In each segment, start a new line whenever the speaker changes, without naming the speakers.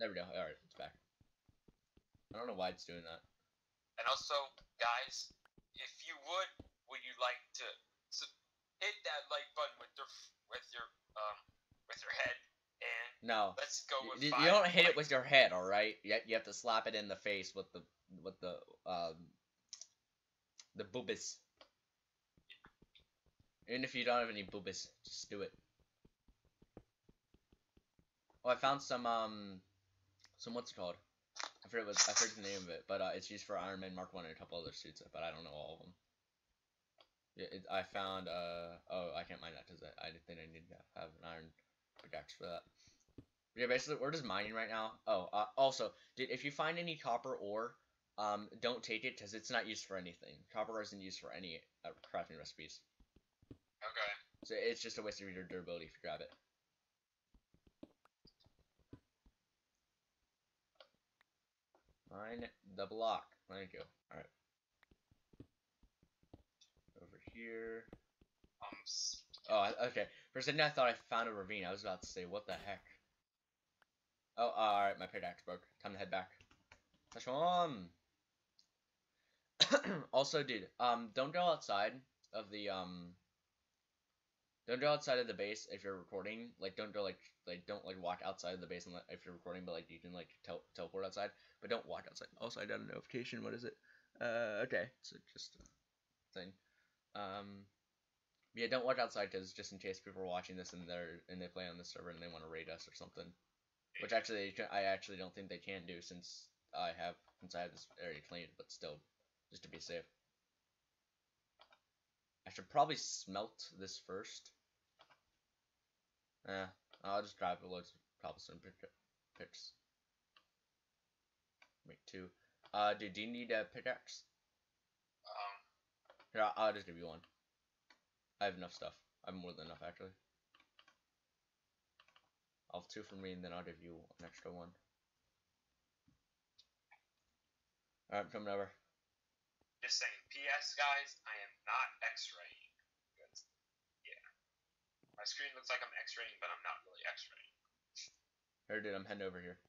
There we go. Alright, it's back. I don't know why it's doing that.
And also, guys, if you would, would you like to s- hit that like button with your with your um with your head and
No.
let's go
You,
with
you
five
don't hit it with your head, alright? You, you have to slap it in the face with the with the um the boobas. Even if you don't have any boobas, just do it. Oh, I found some um some what's it called? I forget what I forget the name of it, but uh, it's used for Iron Man Mark One and a couple other suits, but I don't know all of them. Yeah, it, I found uh oh I can't mine that because I, I didn't think I need to have an iron pickaxe for that. Yeah, basically, we're just mining right now. Oh, uh, also, dude, if you find any copper ore, um, don't take it because it's not used for anything. Copper isn't used for any uh, crafting recipes,
Okay.
so it's just a waste of your durability if you grab it. Mine the block. Thank you. All right. Over here.
Um.
Oh, okay. For a second, I thought I found a ravine. I was about to say, what the heck? Oh, alright, my pickaxe broke. Time to head back. Touch on. also, dude, um, don't go outside of the, um, don't go outside of the base if you're recording. Like, don't go, like, like, don't, like, walk outside of the base if you're recording, but, like, you can, like, tel teleport outside. But don't walk outside. Also, I got a notification. What is it? Uh, okay. So, just a thing. Um, yeah, don't walk outside because just in case people are watching this and they're and they play on this server and they want to raid us or something. Which actually I actually don't think they can do since I have since I have this area cleaned, but still, just to be safe. I should probably smelt this first. Eh, I'll just grab a load of cobblestone pick- picks. Make two. Uh, dude, do you need a pickaxe?
Um.
Here, I'll, I'll just give you one. I have enough stuff. I have more than enough, actually. I'll have two for me, and then I'll give you an extra one. Alright, I'm coming over.
Just saying. P.S. Guys, I am not X-raying. My screen looks like I'm X-raying, but I'm not really X-raying.
Here, dude, I'm heading over here.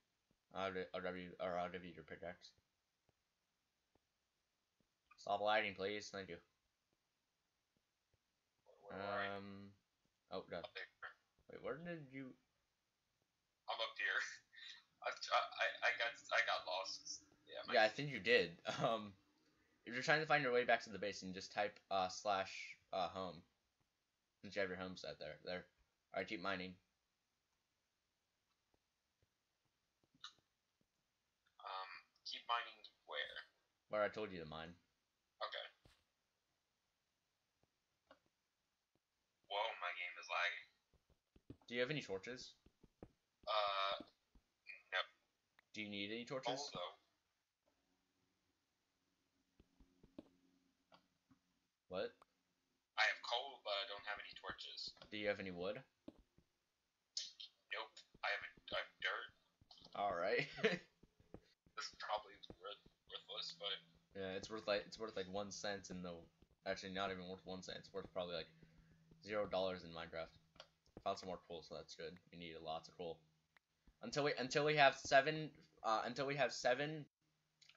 I'll, I'll grab you, or I'll give you your pickaxe. Stop lagging, please. Thank you.
Where, where?
Um. Oh, God. Wait, where did you.
I'm up here. I, I, I got I got lost. Yeah. My,
Yeah, I think you did. Um, if you're trying to find your way back to the base, and just type uh slash uh home, since you have your home set there. There. All right, keep mining.
Um. Keep mining where?
Where I told you to mine.
Okay. Whoa, my game is lagging.
Do you have any torches?
Uh. No.
Do you need any torches?
Coal though.
What?
I have coal, but I don't have any torches.
Do you have any wood?
Nope. I have, a, I have dirt.
All right.
This is probably worth, worthless, but
yeah, it's worth like it's worth like one cent in the. Actually, not even worth one cent. It's worth probably like zero dollars in Minecraft. Found some more coal, so that's good. We need lots of coal. Until we until we have seven uh until we have seven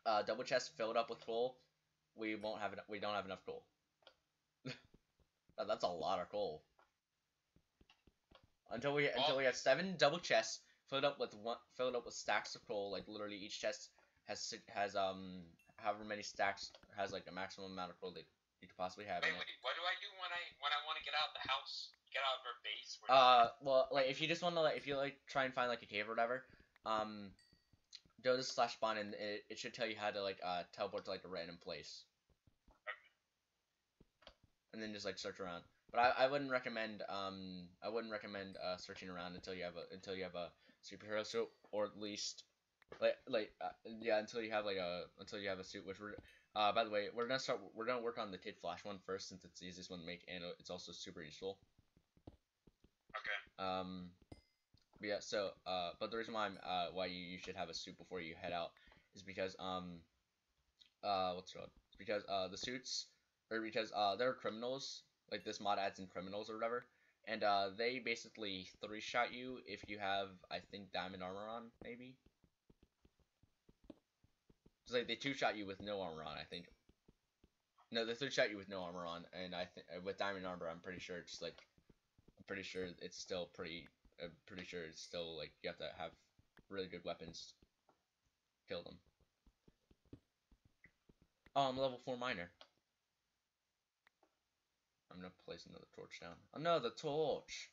uh double chests filled up with coal, we won't have. We don't have enough coal. That- that's a lot of coal. Until we until we have seven double chests filled up with one filled up with stacks of coal, like literally each chest has has um however many stacks has like a maximum amount of coal that you could possibly have
wait,
in it.
wait. What do I do when I when I want to get out of the house? Get out of our base? Where
Uh, well, like if you just want to like if you like try and find like a cave or whatever, um, go to slash spawn and it, it should tell you how to like uh teleport to like a random place. And then just like search around. But I, I wouldn't recommend um I wouldn't recommend uh searching around until you have a until you have a superhero suit or at least like like uh, yeah until you have like a until you have a suit which we're uh by the way we're gonna start we're gonna work on the Kid Flash one first since it's the easiest one to make and it's also super useful.
okay.
Um, but yeah, so uh, but the reason why I'm uh why you, you should have a suit before you head out is because um uh what's it called? It's because uh the suits or because uh there are criminals like this mod adds in criminals or whatever, and uh they basically three shot you if you have I think diamond armor on maybe It's like they two shot you with no armor on. I think. No, they three shot you with no armor on, and I think with diamond armor, I'm pretty sure it's like, I'm pretty sure it's still pretty. I'm pretty sure it's still like you have to have really good weapons. to Kill them. I'm level four miner. I'm gonna place another torch down. Another torch.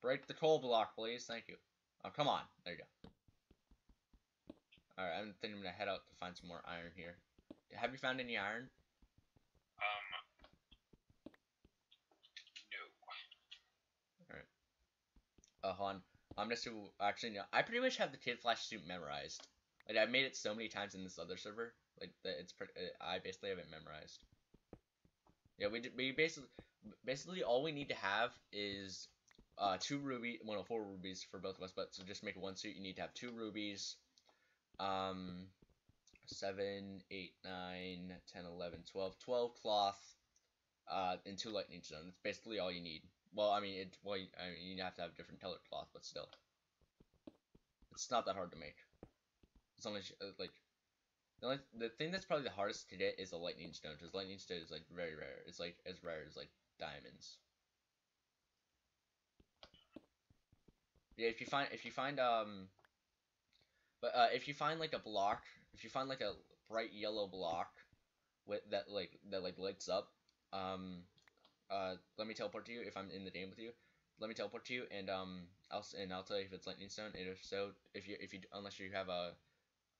Break the coal block, please. Thank you. Oh, come on. There you go. Alright, I'm thinking I'm gonna head out to find some more iron here. Have you found any iron?
Um. No. Alright.
Uh, hold on. I'm just to actually no. I pretty much have the Kid Flash suit memorized. Like I've made it so many times in this other server. Like that it's pretty. I basically have it memorized. Yeah, we we basically basically all we need to have is uh two ruby, well no, four rubies for both of us. But to just make one suit, you need to have two rubies, um, seven, eight, nine, ten, eleven, twelve, twelve cloth, uh, and two lightning stones. That's basically all you need. Well, I mean, it. Well, I mean, you have to have different colored cloth, but still, it's not that hard to make. As long as you, uh, like, the only the thing that's probably the hardest to get is a lightning stone, because lightning stone is like very rare. It's like as rare as like diamonds. Yeah, if you find if you find um, but uh, if you find like a block, if you find like a bright yellow block with that like that like lights up, um, uh, let me teleport to you if I'm in the game with you. Let me teleport to you, and um, I'll and I'll tell you if it's lightning stone, and if so, if you if you unless you have a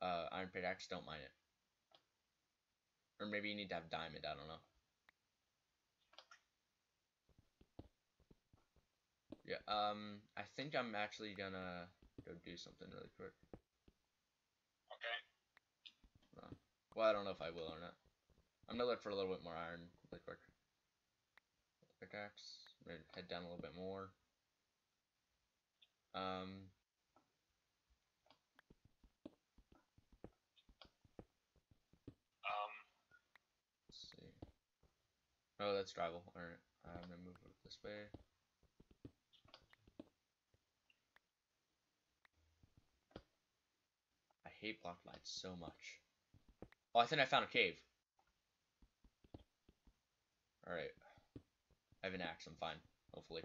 uh iron pickaxe, don't mine it. Or maybe you need to have diamond. I don't know. Yeah. Um, I think I'm actually gonna go do something really quick.
Okay.
Well, I don't know if I will or not. I'm gonna look for a little bit more iron really quick. Pickaxe. Maybe head down a little bit more.
Um.
Let's see. Oh, that's travel. Alright. I'm gonna move it this way. I hate block lights so much. Oh, I think I found a cave. Alright. I have an axe, I'm fine. Hopefully.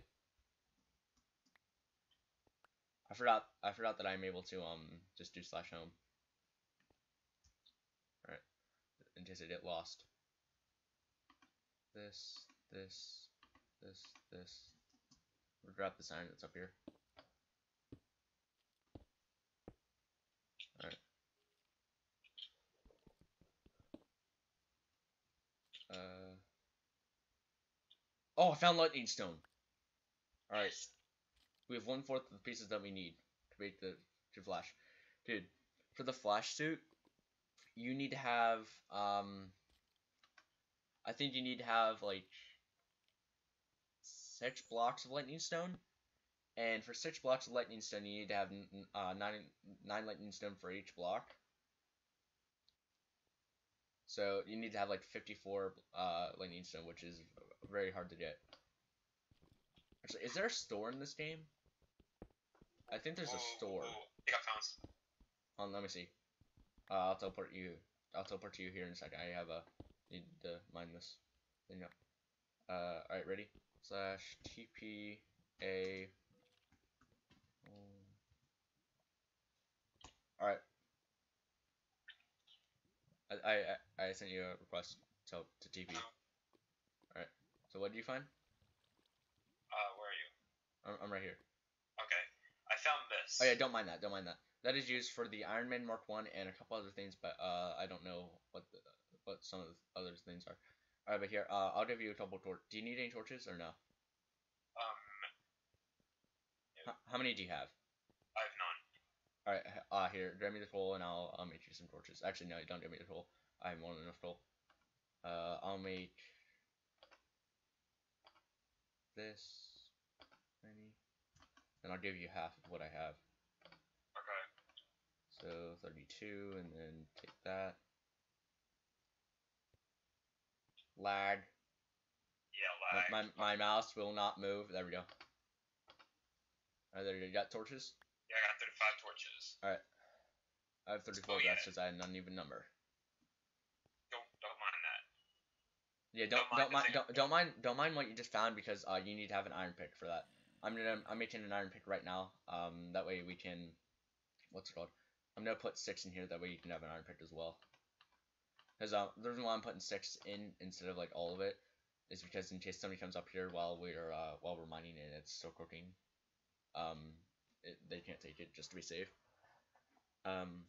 I forgot I forgot that I'm able to um just do slash home. Alright. In case I get lost. This, this, this, this. We'll drop the sign that's up here. Alright. Uh. Oh, I found lightning stone. Alright. We have one fourth of the pieces that we need to make the to flash. Dude, for the flash suit, you need to have um I think you need to have like six blocks of lightning stone. And for six blocks of lightning stone, you need to have uh, nine nine lightning stone for each block. So you need to have like 54 uh, lightning stone, which is very hard to get. Actually, is there a store in this game? I think there's a
Ooh,
store.
ooh, I I found.
Hold on, let me see. Uh, I'll teleport you. I'll teleport to you here in a second. I have a need to mine this thing up. Uh, all right, ready? Slash TP A. All right. I, I I I sent you a request to to TP. All right. So what did you find?
Uh, where are you?
I'm, I'm right here.
Okay. I found this.
Oh yeah, don't mind that. Don't mind that. That is used for the Iron Man Mark One and a couple other things, but uh, I don't know what the, what some of the other things are. All right, but here, uh, I'll give you a couple torch. Do you need any torches or no?
Um,
how many do you have?
I have none.
All right, uh, here, grab me the coal and I'll I'll make you some torches. Actually, no, don't give me the coal. I have more than enough coal. Uh, I'll make this many, and I'll give you half of what I have.
Okay.
So 32, and then take that. Lag.
Yeah,
My,
lag.
my, my mouse will not move. There we go. Are there you go. Got torches?
Yeah, I got 35 torches. All right.
I have 34
Oh, yeah.
deaths because I had an uneven number.
Don't don't mind that.
Yeah, don't
Don't mind
don't mind don't, don't mind don't mind what you just found because uh you need to have an iron pick for that. I'm gonna I'm making an iron pick right now. Um, that way we can, what's it called? I'm gonna put six in here. That way you can have an iron pick as well. Because uh, the reason why I'm putting six in instead of like all of it is because in case somebody comes up here while we're uh while we're mining and it's still cooking, um, it, they can't take it just to be safe. Um,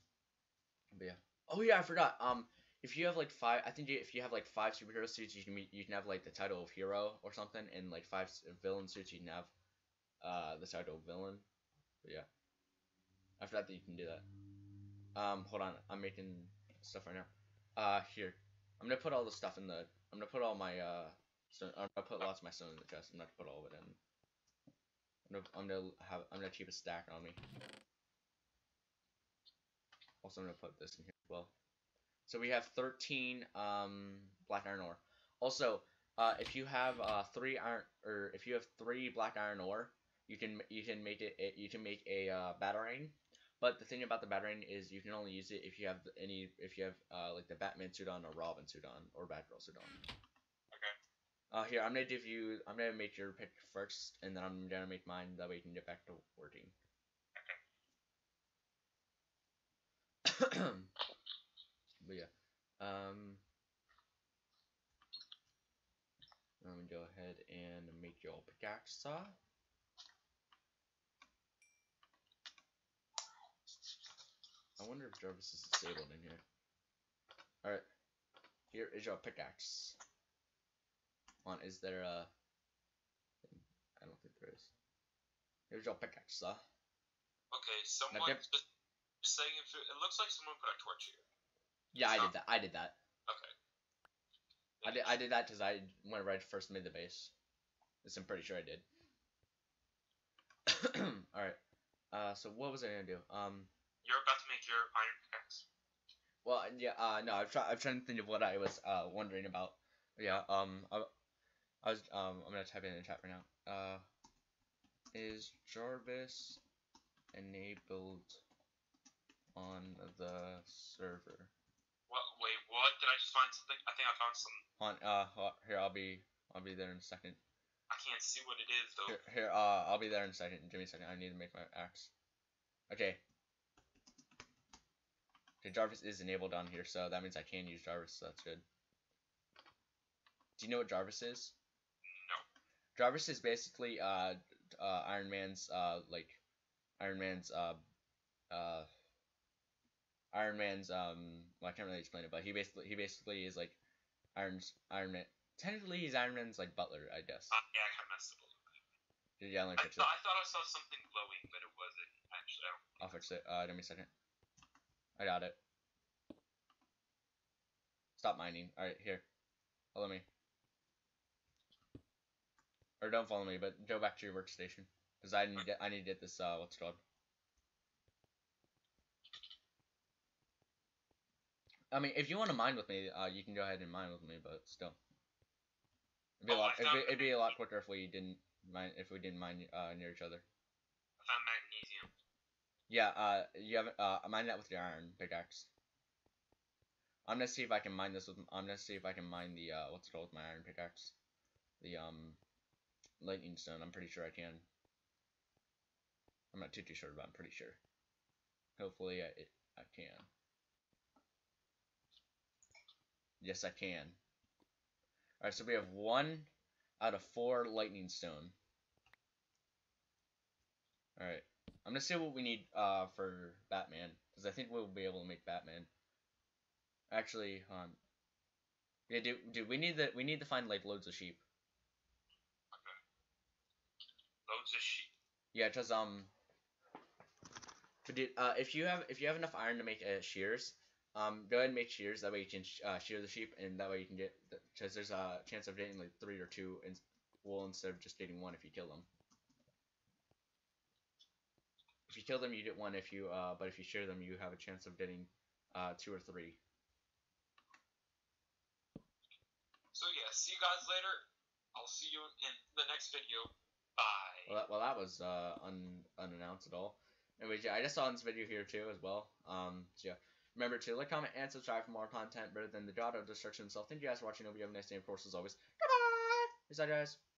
but yeah. Oh yeah, I forgot. Um, if you have like five, I think if you have like five superhero suits, you can be, you can have like the title of hero or something, and like five villain suits, you can have uh the title of villain. But yeah, I forgot that you can do that. Um, hold on, I'm making stuff right now. Uh, here, I'm gonna put all the stuff in the. I'm gonna put all my uh. Stone, I'm gonna put lots of my stone in the chest. I'm not gonna put all of it in. I'm gonna, I'm gonna have. I'm gonna keep a stack on me. Also, I'm gonna put this in here as well. So we have 13 um, black iron ore. Also, uh, if you have uh, three iron or if you have three black iron ore, you can you can make it you can make a uh, batarang. But the thing about the batarang is you can only use it if you have any if you have uh, like the Batman suit on or Robin suit on or Batgirl suit on.
Okay.
Uh, here I'm gonna give you I'm gonna make your pick first, and then I'm gonna make mine. That way you can get back to working. but yeah, um, let me go ahead and make your pickaxe saw. I wonder if Jarvis is disabled in here. Alright, here is your pickaxe. On, is there a... I don't think there is. Here's your pickaxe saw.
Okay, someone just just saying if it, it looks like someone put a torch here.
Yeah, I
Stop.
did that. I did that.
Okay.
I did. I did that because I whenever I first made the base. This I'm pretty sure I did. All right. Uh, so what was I gonna do? Um,
You're about to make your iron pickaxe.
well, yeah. Uh, no, I'm trying. I'm trying to think of what I was uh wondering about. Yeah. Um, I, I was um I'm gonna type it in the chat right now. Uh, is Jarvis enabled on the server?
What? Wait, what? Did I just find something? I think I found some.
On uh here I'll be I'll be there in a second.
I can't see what it is though.
Here, here uh I'll be there in a second. Give me a second. I need to make my axe. Okay. Okay, Jarvis is enabled on here, so that means I can use Jarvis. So that's good. Do you know what Jarvis is?
No.
Jarvis is basically uh uh Iron Man's uh like Iron Man's uh uh Iron Man's um well I can't really explain it, but he basically he basically is like Iron's Iron Man. Technically, he's Iron Man's like butler, I guess.
Uh, yeah, I kind of messed up. a little bit.
Me
I,
fix it.
I thought I saw something glowing, but it wasn't. Actually, I don't.
I'll fix it. Uh, give me a second. I got it. Stop mining. All right, here. Follow me. Or don't follow me, but go back to your workstation, because I need to, I need to get this. Uh, what's it called? I mean, if you want to mine with me, uh, you can go ahead and mine with me, but still, it'd be a
Oh,
lot. It'd be, it'd be a lot quicker if we didn't mine. If we didn't mine uh, near each other.
I found magnesium.
Yeah, uh, you haven't, uh, mine that with your iron pickaxe. I'm gonna see if I can mine this with, I'm gonna see if I can mine the, uh, what's it called with my iron pickaxe. The, um, lightning stone, I'm pretty sure I can. I'm not too, too sure, but I'm pretty sure. Hopefully I, it, I can. Yes, I can. Alright, so we have one out of four lightning stone. Alright. I'm gonna see what we need uh for Batman because I think we'll be able to make Batman. Actually, on. Yeah, dude, dude, we need the we need to find like loads of sheep. Okay.
Loads of sheep.
Yeah, cause um. Dude, uh, if you have if you have enough iron to make uh, shears, um, go ahead and make shears. That way you can sh- uh, shear the sheep, and that way you can get because there's a chance of getting like three or two in wool instead of just getting one if you kill them. If you kill them, you get one. If you uh, but if you shear them, you have a chance of getting uh two or three.
So yeah, see you guys later. I'll see you in the next video. Bye.
Well, that, well, that was uh un unannounced at all. Anyways, yeah, I just saw this video here too as well. Um, so yeah. Remember to like, comment, and subscribe for more content better than the God of Destruction itself. Thank you guys for watching. Hope you have a nice day. Of course, as always, goodbye. Peace out, guys.